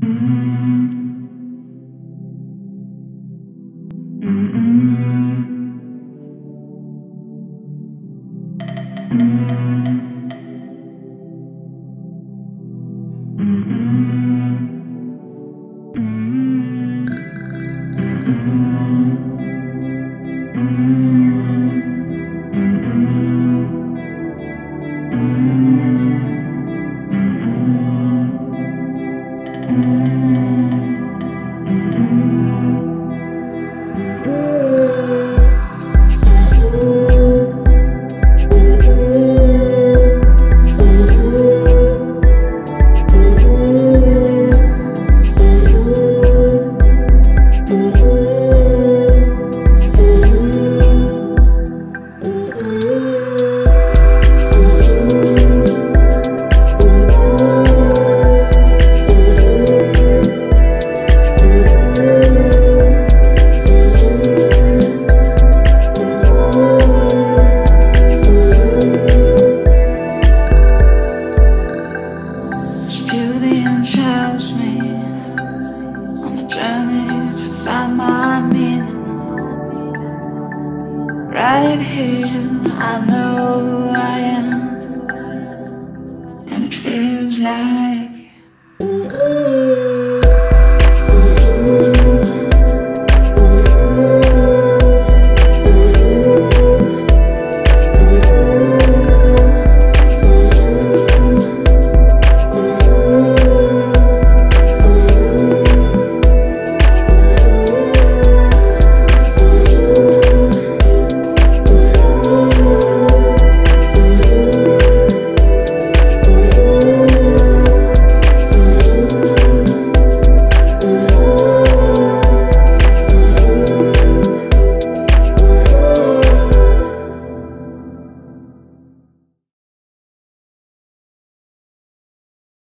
Mm-hmm. This Right here, I know who I am, and it feels like.